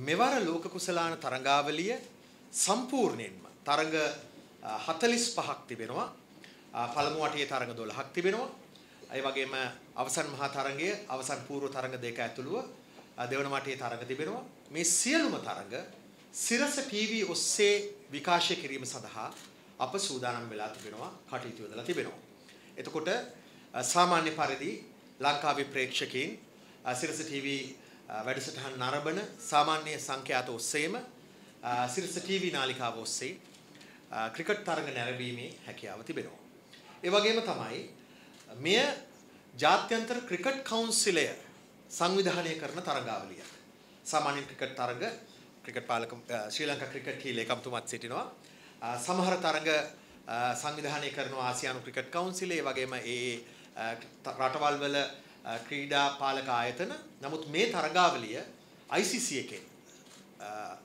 මෙවර ලෝක කුසලාන තරඟාවලිය සම්පූර්ණයෙන්ම තරඟ 45ක් තිබෙනවා. පළමු වටේ තරඟ 12ක් තිබෙනවා. ඒ වගේම අවසන් මහා තරඟයේ අවසන් පූර්ව තරඟ දෙක ඇතුළුව දෙවන වටේ තරඟ තිබෙනවා. මේ සියලුම තරඟ සිරස ටීවී ඔස්සේ විකාශය කිරීම සඳහා අප සූදානම් වෙලා තිබෙනවා කටයුතු යොදලා තිබෙනවා. එතකොට සාමාන්‍ය පරිදි ලංකාවේ ප්‍රේක්ෂකයන් සිරස ටීවී වැඩසටහන් නරඹන සාමාන්‍ය සංඛ්‍යාත ඔස්සේම සිරස ටීවී නාලිකාව ඔස්සේ ක්‍රිකට් තරඟ නැරඹීමේ හැකියාව තිබෙනවා. ඒ වගේම තමයි මෙය ජාත්‍යන්තර ක්‍රිකට් කවුන්සිලය සංවිධානය කරන තරඟාවලියක්. සාමාන්‍ය ක්‍රිකට් තරඟ ක්‍රිකට් පාලක ශ්‍රී ලංකා ක්‍රිකට් කී ලේකම්තුමත් සිටිනවා. සමහර තරඟ සංවිධානය කරන ආසියානු ක්‍රිකට් කවුන්සිලය වගේම ඒ රටවල් වල ක්‍රීඩා පාලක ආයතන. නමුත් මේ තරගාවලිය ICC එකෙන්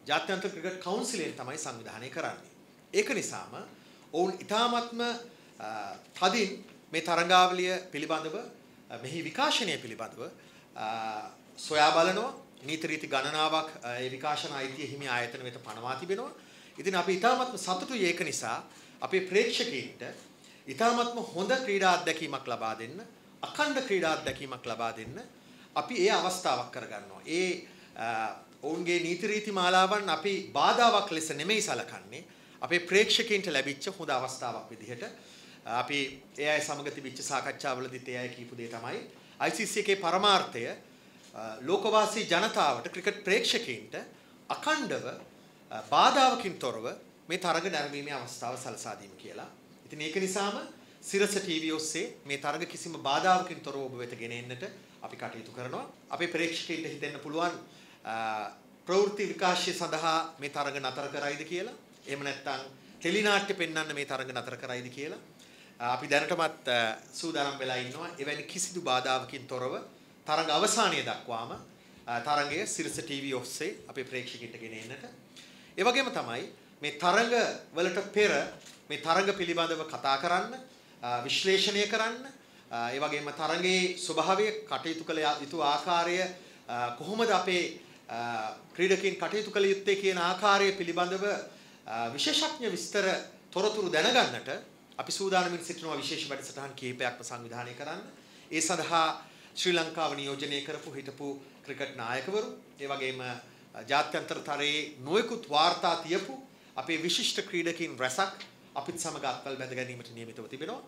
ජාත්‍යන්තර ක්‍රිකට් කවුන්සිලෙන් තමයි සංවිධානය කරන්නේ. ඒක නිසාම ඔවුන් ඉතාමත්ම තදින් මේ තරගාවලිය පිළිබඳව මෙහි විකාශනය පිළිබඳව සොයා බලනවා නීති රීති ගණනාවක් ඒ විකාශන අයිතිය හිමි ආයතන වෙත පනවා තිබෙනවා. ඉතින් අපි ඉතාමත්ම සතුටුයි ඒක නිසා අපේ ප්‍රේක්ෂකයින්ට ඉතාමත්ම හොඳ ක්‍රීඩා අත්දැකීමක් ලබා දෙන්න අඛණ්ඩ ක්‍රීඩා අත්දැකීමක් ලබා දෙන්න අපි ඒ අවස්ථාවක් කරගන්නවා. ඒ ඔවුන්ගේ නීති රීති මාලාවන් අපි බාධාවක් ලෙස නෙමෙයි සලකන්නේ. අපේ ප්‍රේක්ෂකයින්ට ලැබිච්ච හොඳ අවස්ථාවක් විදිහට අපි ඒ අය සමග තිබිච්ච සාකච්ඡාවලදීත් ඒ අය කියපු දේ තමයි ICC එකේ පරමාර්ථය ලෝකවාසී ජනතාවට ක්‍රිකට් ප්‍රේක්ෂකයින්ට අඛණ්ඩව බාධාවකින් තොරව මේ තරග නැරඹීමේ අවස්ථාව සලසා දීම කියලා. ඉතින් ඒක නිසාම සිරස ටීවී ඔස්සේ මේ තරග කිසිම බාධාවකින් තොරව ඔබ වෙත ගෙන එන්නට අපි කටයුතු කරනවා. අපේ ප්‍රේක්ෂකයින්ට හිතෙන්න පුළුවන් ප්‍රවෘත්ති විකාශය සඳහා මේ තරග නතර කරයිද කියලා. එහෙම නැත්නම් ටෙලිනාට්‍ය පෙන්වන්න මේ තරග නතර කරයිද කියලා. අපි දැනටමත් සූදානම් වෙලා ඉන්නවා. එවැනි කිසිදු බාධාවකින් තොරව තරග අවසානය දක්වාම තරගය සිරස ටීවී ඔස්සේ අපේ ප්‍රේක්ෂකයින්ට ගෙන එන්නට. ඒ වගේම තමයි මේ තරග වලට පෙර මේ තරග පිළිබඳව කතා කරන්න විශ්ලේෂණය කරන්න ඒ වගේම තරගයේ ස්වභාවය කටයුතු කළ යුතු ආකාරය කොහොමද අපේ ක්‍රීඩකයන් කටයුතු කළ යුත්තේ කියන ආකාරය පිළිබඳව විශේෂඥ විස්තර තොරතුරු දැනගන්නට අපි සූදානමින් සිටිනවා විශේෂ වැඩසටහන් කිහිපයක්ම සංවිධානය කරන්න. ඒ සඳහා ශ්‍රී ලංකාව නියෝජනය කරපු හිටපු ක්‍රිකට් නායකවරු ඒ වගේම ජාත්‍යන්තර තරයේ නොයෙකුත් වාර්තා තියපු අපේ විශිෂ්ට ක්‍රීඩකින් රැසක් අපිත් සමග අත්වල් බැඳ ගැනීමට නියමිතව තිබෙනවා.